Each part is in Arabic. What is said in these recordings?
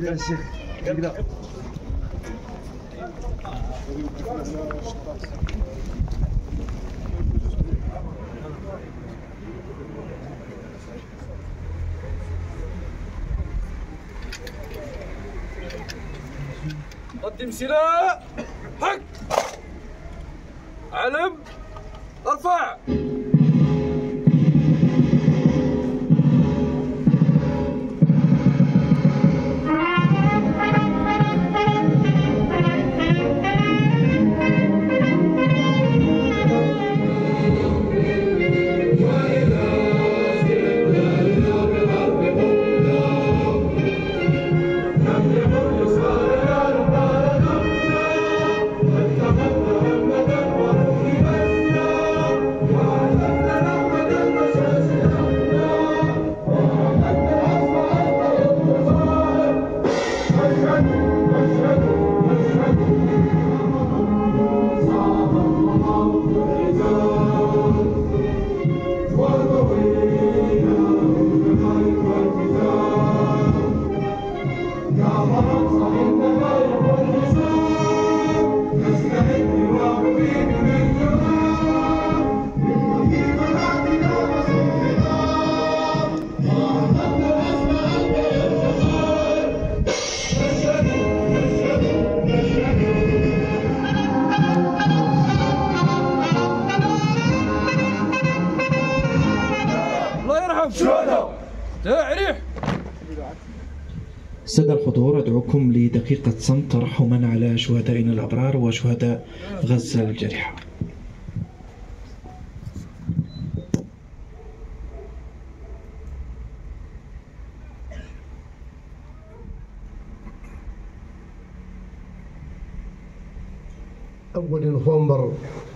يا شيخ قدم سلاح. حق. علم. الله شهداء. سادة الحضور أدعوكم لدقيقة صمت ترحما على شهدائنا الأبرار وشهداء غزة الجريحة. أول نوفمبر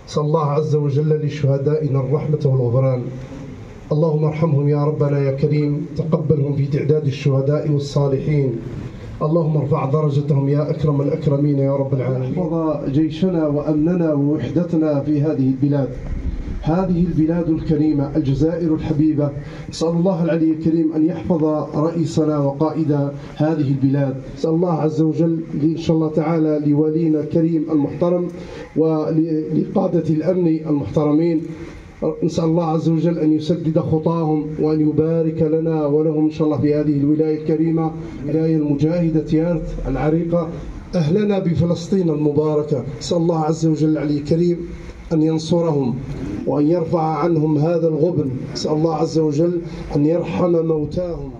صلى الله عز وجل لشهدائنا الرحمة والغفران. اللهم ارحمهم يا ربنا يا كريم. تقبلهم في تعداد الشهداء والصالحين. اللهم ارفع درجتهم يا أكرم الأكرمين يا رب العالمين. احفظ جيشنا وأمننا ووحدتنا في هذه البلاد. هذه البلاد الكريمة الجزائر الحبيبة. نسأل الله العلي الكريم أن يحفظ رئيسنا وقائد هذه البلاد. نسأل الله عز وجل إن شاء الله تعالى لولينا الكريم المحترم ولقادة الأمن المحترمين. نسأل الله عز وجل أن يسدد خطاهم وأن يبارك لنا ولهم إن شاء الله في هذه الولاية الكريمة الولاية المجاهدة تيارت العريقة أهلنا بفلسطين المباركة. نسأل الله عز وجل العلي الكريم أن ينصرهم وأن يرفع عنهم هذا الغبن. نسأل الله عز وجل أن يرحم موتاهم.